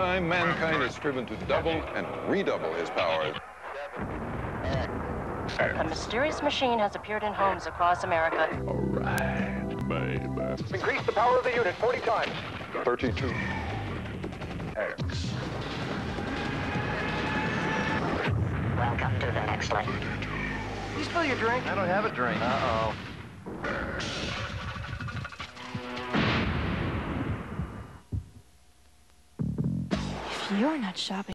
time, mankind has striven to double and redouble his powers. A mysterious machine has appeared in homes across America. All right, baby. Increase the power of the unit 40 times. 32. X. Welcome to the next level. You spill your drink? I don't have a drink. Uh-oh. You're not shopping,